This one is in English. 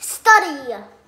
Study.